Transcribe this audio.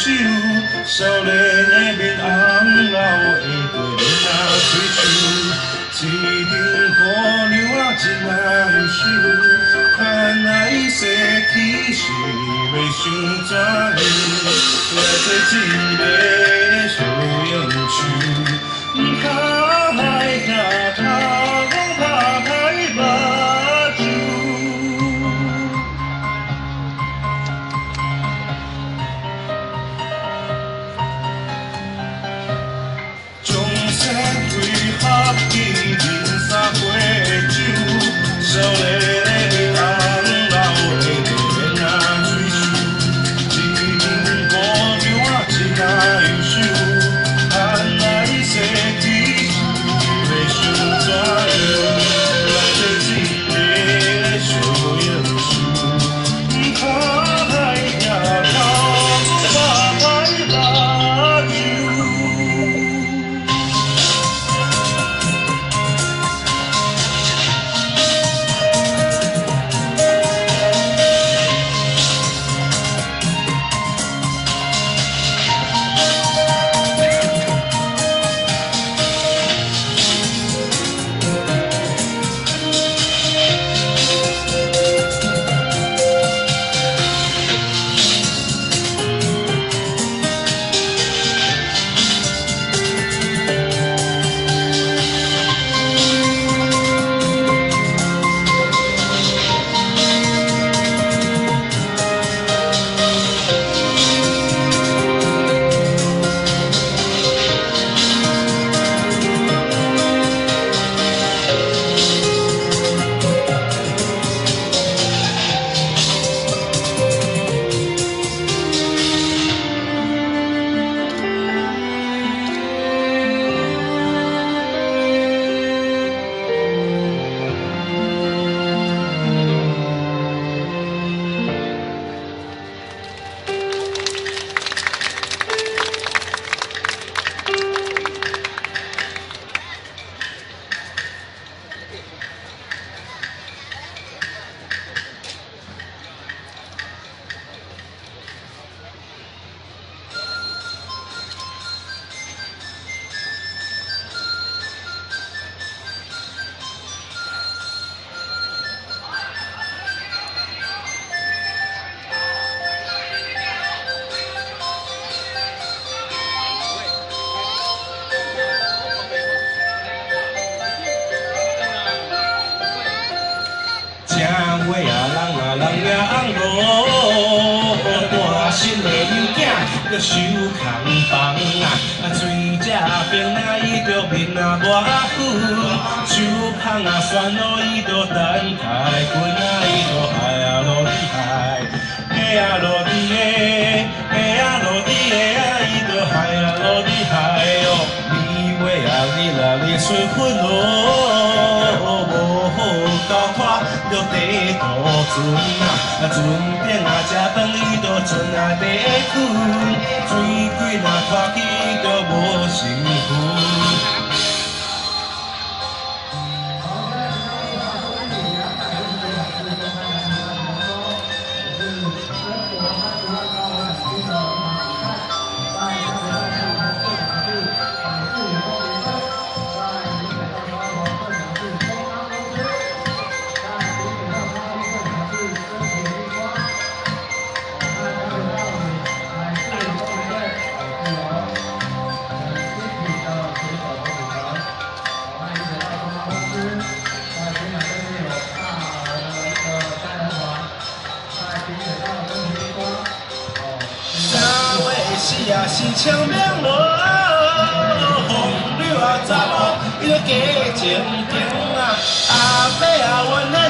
酒，少年的面红，老的对那追求，一场姑娘啊真难受，看来失去是要想怎样，来做一 Arizona. 着受空房啊，水这冰啊，伊着面啊外苦，手捧啊酸路伊着等待滚啊，伊着海啊落地海，海啊落地的，海啊落地的啊，伊着海啊落地海哦，你话啊你啦你水困哦，地图船啊，船边啊吃饭伊都船啊地困。水鬼若拖起，就无幸福。也是清明无，风流啊查某，伊个家情长啊，阿妹啊，阮的。